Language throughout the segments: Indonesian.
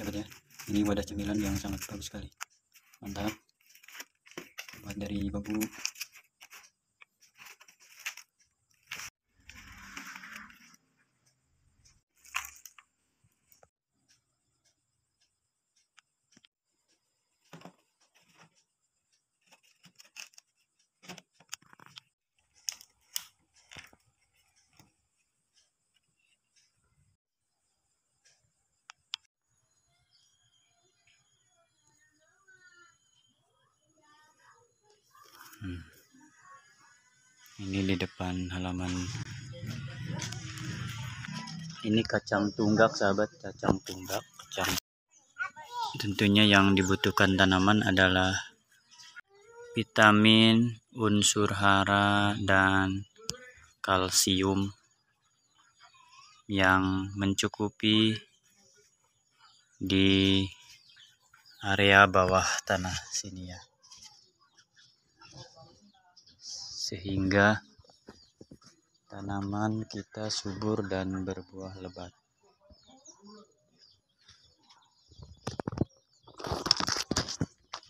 sahabat ya ini wadah cemilan yang sangat bagus sekali. Mantap. Buat dari babu Ini di depan halaman. Ini kacang tunggak, sahabat. Kacang tunggak, kacang. Tentunya yang dibutuhkan tanaman adalah vitamin, unsur hara, dan kalsium yang mencukupi di area bawah tanah sini ya. Sehingga tanaman kita subur dan berbuah lebat.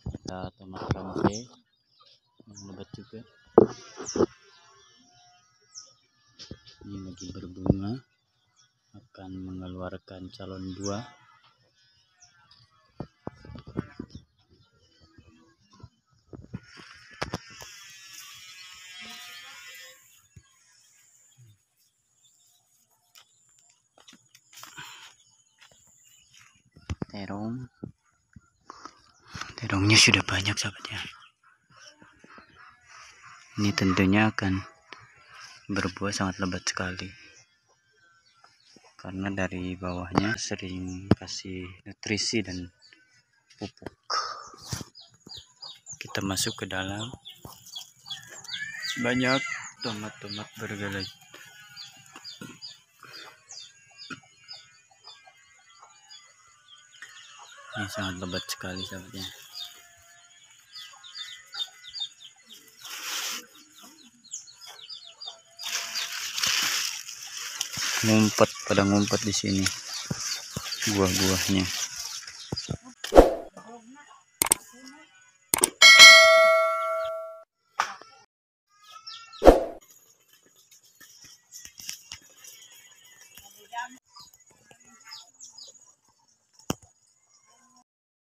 Kita tomat kampe lebat juga. Ini lagi berbunga akan mengeluarkan calon buah terongnya sudah banyak sahabatnya ini tentunya akan berbuah sangat lebat sekali. Karena dari bawahnya sering kasih nutrisi dan pupuk. Kita masuk ke dalam. Banyak tomat-tomat bergelai ini sangat lebat sekali sahabatnya ngumpet pada ngumpet di sini buah-buahnya